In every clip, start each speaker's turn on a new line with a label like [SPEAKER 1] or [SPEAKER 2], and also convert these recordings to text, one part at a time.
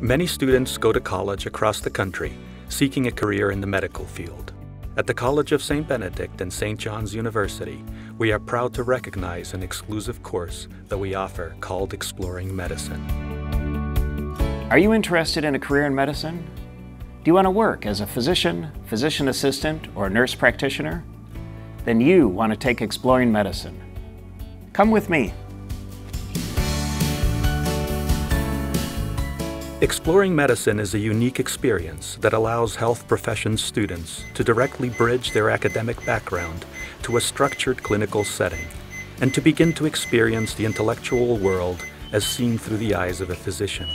[SPEAKER 1] Many students go to college across the country seeking a career in the medical field. At the College of St. Benedict and St. John's University, we are proud to recognize an exclusive course that we offer called Exploring Medicine.
[SPEAKER 2] Are you interested in a career in medicine? Do you want to work as a physician, physician assistant, or nurse practitioner? Then you want to take Exploring Medicine. Come with me.
[SPEAKER 1] Exploring medicine is a unique experience that allows health profession students to directly bridge their academic background to a structured clinical setting and to begin to experience the intellectual world as seen through the eyes of a physician.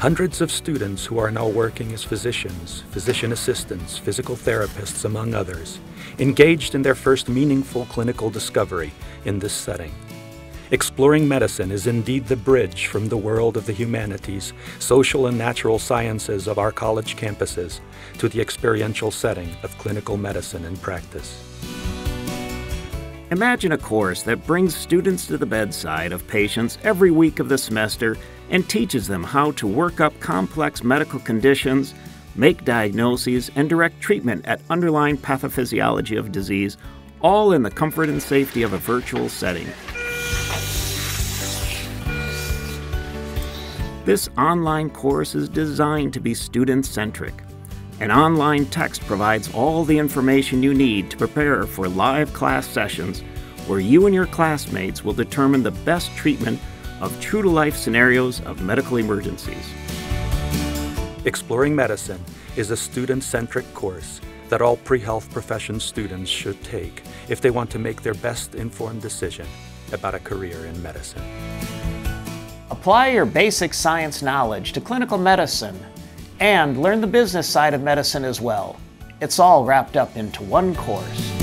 [SPEAKER 1] Hundreds of students who are now working as physicians, physician assistants, physical therapists, among others, engaged in their first meaningful clinical discovery in this setting. Exploring medicine is indeed the bridge from the world of the humanities, social and natural sciences of our college campuses to the experiential setting of clinical medicine and practice.
[SPEAKER 2] Imagine a course that brings students to the bedside of patients every week of the semester and teaches them how to work up complex medical conditions, make diagnoses, and direct treatment at underlying pathophysiology of disease, all in the comfort and safety of a virtual setting. This online course is designed to be student centric. An online text provides all the information you need to prepare for live class sessions where you and your classmates will determine the best treatment of true to life scenarios of medical emergencies.
[SPEAKER 1] Exploring Medicine is a student centric course that all pre health profession students should take if they want to make their best informed decision about a career in medicine.
[SPEAKER 2] Apply your basic science knowledge to clinical medicine and learn the business side of medicine as well. It's all wrapped up into one course.